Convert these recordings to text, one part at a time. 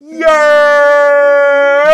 Yeah!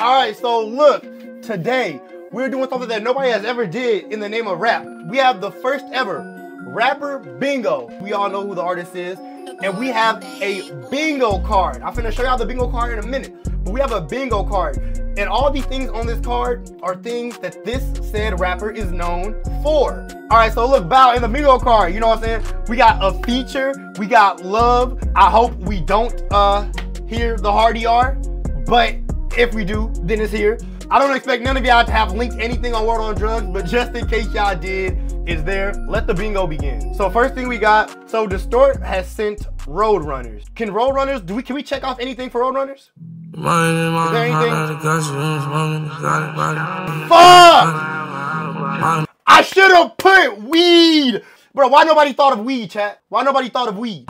Alright, so look, today we're doing something that nobody has ever did in the name of rap. We have the first ever rapper bingo. We all know who the artist is. And we have a bingo card. I'm gonna show y'all the bingo card in a minute. But we have a bingo card. And all these things on this card are things that this said rapper is known for. All right, so look, Bow, in the bingo card, you know what I'm saying? We got a feature, we got love. I hope we don't uh hear the hard ER, but if we do, then it's here. I don't expect none of y'all to have linked anything on WRLD on Drugs, but just in case y'all did, it's there. Let the bingo begin. So first thing we got, so Distort has sent Roadrunners. Can Roadrunners, do we can we check off anything for Roadrunners? Is there anything? Fuck! I should have put weed! Bro, why nobody thought of weed, chat? Why nobody thought of weed?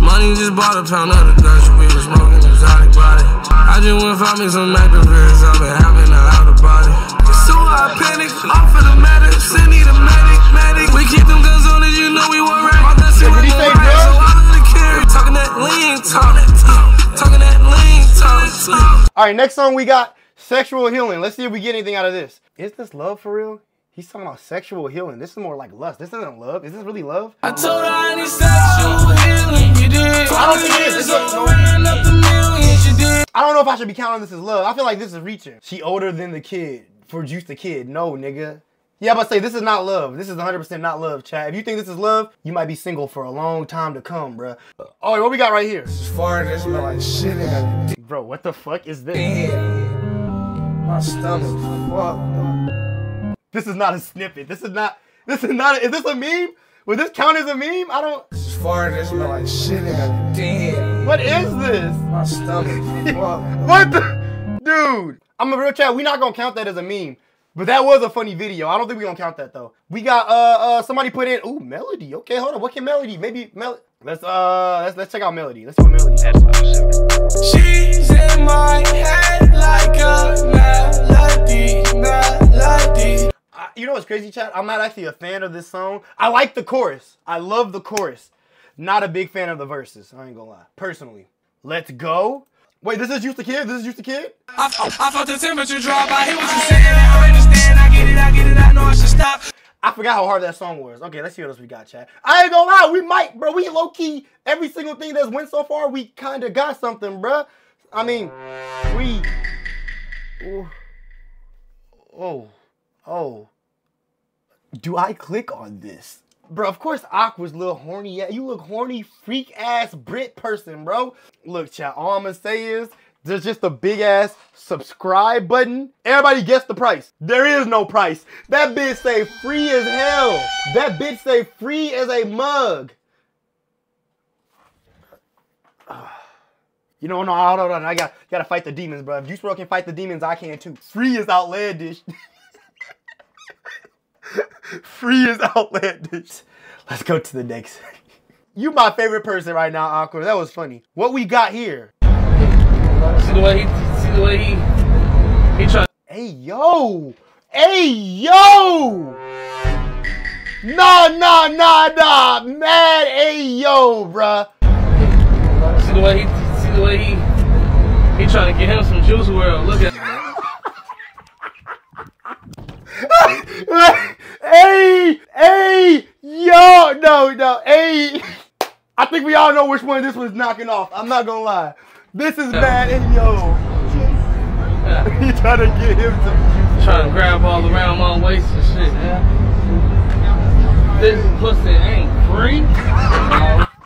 Money just bought a pound of the guns we was smoking exotic body. I just went find me some Actavis, I've been having a out of body. So I panic, off of the medic, send me the medic, medic. We keep them guns on it, you know we want rap. My guns Did he say drugs? so I let it carry. Talking that lean talk, talking that lean talk. All right, next song we got sexual healing. Let's see if we get anything out of this. Is this love for real? He's talking about sexual healing. This is more like lust. This isn't love. Is this really love? I told her I need sexual healing, you did. I don't think it is. It's not- no. Ran up the millions, you did. I don't know if I should be counting this as love. I feel like this is reaching. She older than the kid for Juice the Kid. No, nigga. Yeah, but say this is not love. This is 100% not love, Chad. If you think this is love, you might be single for a long time to come, bruh. Oh, what we got right here? As far as smell like shit in Bro, what the fuck is this? head. My stomach fucked up. This is not a snippet. This is not, this is not, a, is this a meme? Would this count as a meme? I don't, As far as smell like shit in the head. what is this? My stomach. What the? Dude, I'm a real chat. We're not gonna count that as a meme. But that was a funny video. I don't think we're gonna count that though. We got uh uh somebody put in ooh melody. Okay, hold on. What can melody? Maybe mel. Let's uh let's let's check out melody. Let's see what melody. is. Crazy, chat? I'm not actually a fan of this song. I like the chorus. I love the chorus. Not a big fan of the verses. I ain't gonna lie. Personally. Let's go. Wait, this is Juice the Kid? This is Juice the Kid? I, I felt the temperature drop. I hear what you're saying. I understand. I get it. I get it. I know I should stop. I forgot how hard that song was. Okay, let's see what else we got, chat. I ain't gonna lie, we might, bro. We low key every single thing that's went so far. We kind of got something, bro. I mean, we. Ooh. Oh, oh. Do I click on this, bro? Of course, Aqua's little horny. Yeah, you look horny, freak ass Brit person, bro. Look, chat. All I'm gonna say is. There's just a big ass subscribe button. Everybody guess the price. There is no price. That bitch say free as hell. That bitch say free as a mug. You know, no, on, hold on. I got gotta fight the demons, bro. If Juice WRLD can fight the demons, I can too. Free is outlandish. Free is outlandish. Let's go to the next. You my favorite person right now, Aqua. That was funny. What we got here? See the way he, see the way he, he try. Hey yo! Hey yo! Nah, nah, nah, nah, man, hey yo, bruh. See the way he, see the way he, he trying to get him some Juice WRLD. Look at. hey, hey, yo, no, no, hey. I think we all know which one this was knocking off. I'm not gonna lie. This is bad, and yo. He trying to get him some. Trying to grab all around my waist and shit. This pussy ain't free.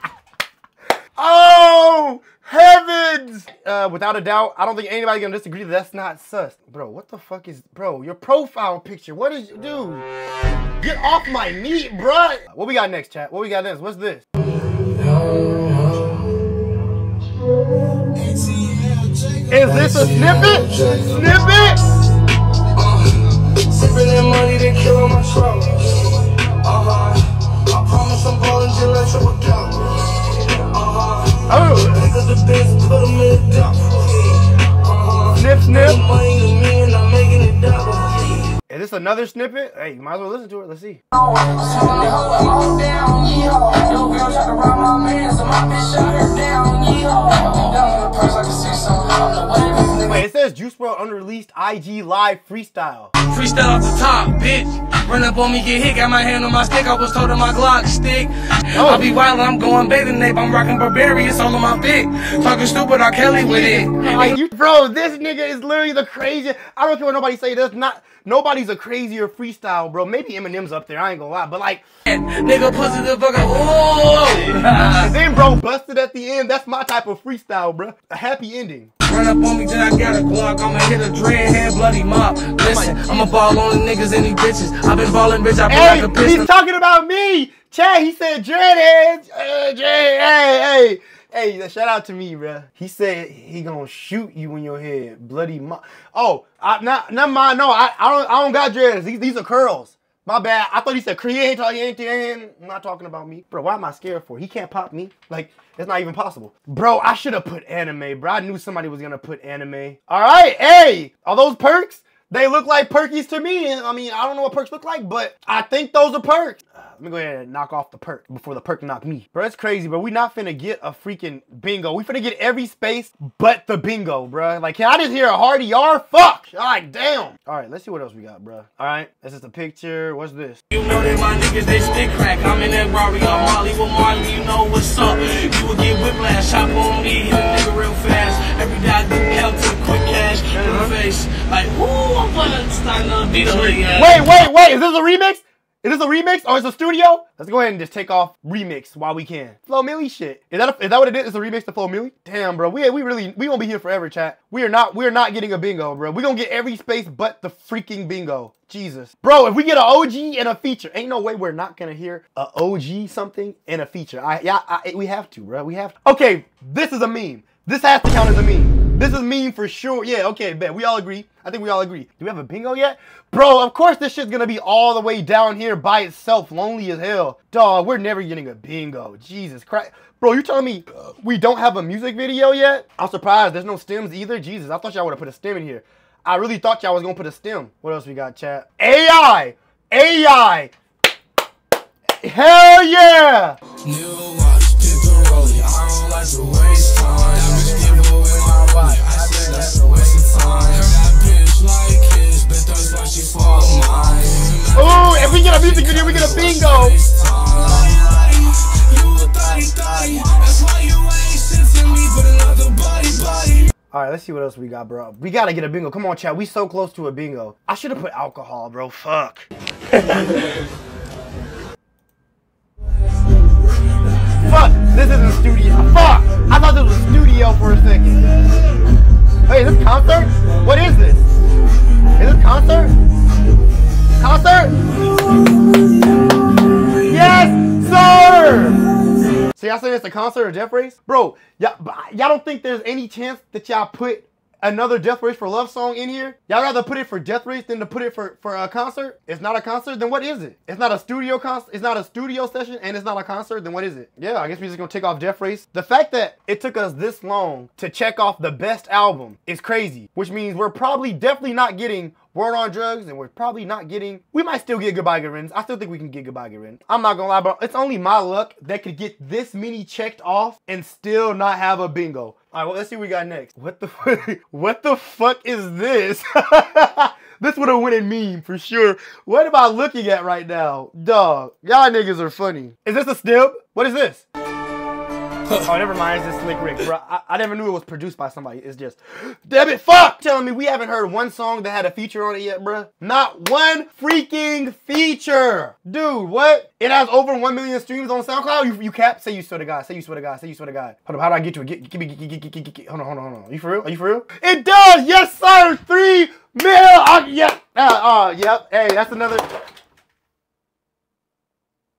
Oh, heavens! Uh, without a doubt, I don't think anybody gonna disagree that that's not sus. Bro, what the fuck is, bro, your profile picture, what is, dude? Get off my meat, bruh! What we got next, chat? What we got next? What's this? Is this a snippet? Snippet? Sipping that money, they kill my troubles. Uh-huh. I promise I'm ballin' just like triple double. Uh-huh. Oh, up the put 'em in the duffel. Uh-huh. snip, snip. Another snippet? Hey, you might as well listen to it. Let's see. Wait, it says Juice WRLD unreleased IG live freestyle. Freestyle off the top, bitch. Run up on me, get hit, got my hand on my stick. I was told on my Glock stick. Oh. I'll be wild, I'm going bathing nape. I'm rocking Barbarian, all on my dick. Talking stupid, R. Kelly with it. Like, you, bro, this nigga is literally the craziest. I don't care what nobody say. There's not nobody's a crazier freestyle, bro. Maybe Eminem's up there. I ain't gonna lie, but like, Nigga, pussy the fuck up. Ooh. and then bro busted at the end. That's my type of freestyle, bro. A happy ending. Run up on me, then I got a Glock. I'ma hit a dread head, bloody mop. Listen, I'ma ball on the niggas and these bitches. i been balling, bitch. I Hey, like a pistol. he's talking about me. Chad, he said dreadheads. Uh, dread, eh, eh, hey, hey, eh, hey, shout out to me, bro. He said he gonna shoot you in your head, bloody mo- Oh, I, not, not mine. No, I, I don't, I don't got dreads. These, these are curls. My bad. I thought he said ain't anything. I'm not talking about me, bro. Why am I scared for? He can't pop me. Like it's not even possible, bro. I should have put anime, bro. I knew somebody was gonna put anime. All right, hey, are those perks? They look like perkies to me. I mean, I don't know what perks look like, but I think those are perks. Let me go ahead and knock off the perk before the perk knock me. Bro, it's crazy, bro. We not finna get a freaking bingo. We finna get every space but the bingo, bro. Like, can I just hear a hearty R? Fuck! All right, damn. All right, let's see what else we got, bro. All right, this is a picture. What's this? You know that my niggas, they stick crack. I'm in that Rari, I'm Molly with Marley, you know what's up. You would get whiplash, hop on me, hit a nigga real fast. Every day I do help to quick cash in the uh-huh. face. Like, ooh, I'm gonna start another beat on. Wait, wait, wait. Is this a remix? Is this a remix or is it a studio? Let's go ahead and just take off remix while we can. Flo Milli shit. Is that a, is that what it is? Is a remix to Flo Milli? Damn, bro. We we really we gonna be here forever, chat. We are not we are not getting a bingo, bro. We gonna get every space but the freaking bingo. Jesus, bro. If we get an OG and a feature, ain't no way we're not gonna hear a OG something and a feature. I yeah, I, we have to, bro. We have. To. Okay, this is a meme. This has to count as a meme. This is meme for sure. Yeah, okay, bet. We all agree. I think we all agree. Do we have a bingo yet? Bro, of course this shit's gonna be all the way down here by itself, lonely as hell. Dog, we're never getting a bingo. Jesus Christ. Bro, you telling me we don't have a music video yet? I'm surprised. There's no stems either. Jesus, I thought y'all would have put a stem in here. I really thought y'all was gonna put a stem. What else we got, chat? AI! AI! Hell yeah! Get a music video, we get a bingo. All right, let's see what else we got, bro. We gotta get a bingo. Come on, chat. We so close to a bingo. I should have put alcohol, bro. Fuck. Fuck. This isn't studio. Fuck. I thought this was studio for a second. Hey, is this concert? What is this? Is this concert? Concert? Yes, sir. So y'all saying it's a concert or Death Race? Bro, y'all, y'all don't think there's any chance that y'all put another Death Race for Love song in here? Y'all rather put it for Death Race than to put it for, for a concert? It's not a concert, then what is it? It's not a studio concert, it's not a studio session, and it's not a concert, then what is it? Yeah, I guess we're just gonna take off Death Race. The fact that it took us this long to check off the best album is crazy, which means we're probably definitely not getting WRLD on Drugs, and we're probably not getting. We might still get Goodbye Good. I still think we can get Goodbye Good. I'm not gonna lie, bro. It's only my luck that could get this many checked off and still not have a bingo. All right, well, let's see what we got next. What the what the fuck is this? this would have went in meme for sure. What am I looking at right now, dog? Y'all niggas are funny. Is this a snip? What is this? Oh, never mind. It's just Slick Rick, bro. I, I never knew it was produced by somebody. It's just, damn it, fuck! Telling me we haven't heard one song that had a feature on it yet, bro. Not one freaking feature, dude. What? It has over one million streams on SoundCloud. You, you cap? Say you swear to God. Say you swear to God. Say you swear to God. Hold on. How do I get to it? Get, give me. Get, get, get, get. Hold on. Hold on. Hold on. Are you for real? Are you for real? It does. Yes, sir. Three mil. Uh, yeah. Uh, uh, yep. Hey, that's another.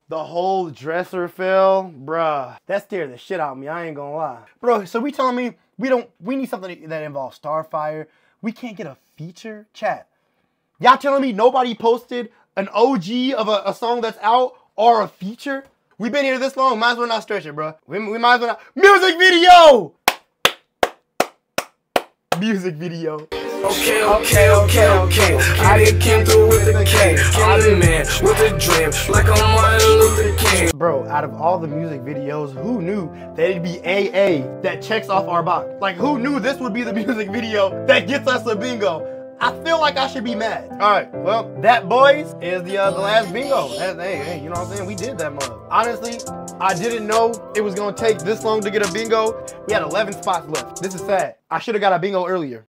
The whole dresser fell, bruh. That scared the shit out of me. I ain't gonna lie, bro. So we telling me we don't we need something that involves Starfire. We can't get a feature chat. Y'all telling me nobody posted an OG of a, a song that's out or a feature? We've been here this long. Might as well not stretch it, bro. We, we might as well not. Music video. Music video. Okay, okay, okay, okay. I done came through with the K. I'm the man with a dream, like I'm Martin Luther King. Bro, out of all the music videos, who knew that it'd be AA that checks off our box? Like, who knew this would be the music video that gets us a bingo? I feel like I should be mad. All right, well, that boys is the uh, the last bingo. Hey, hey, you know what I'm saying? We did that mug. Honestly, I didn't know it was gonna take this long to get a bingo. We had 11 spots left. This is sad. I should have got a bingo earlier.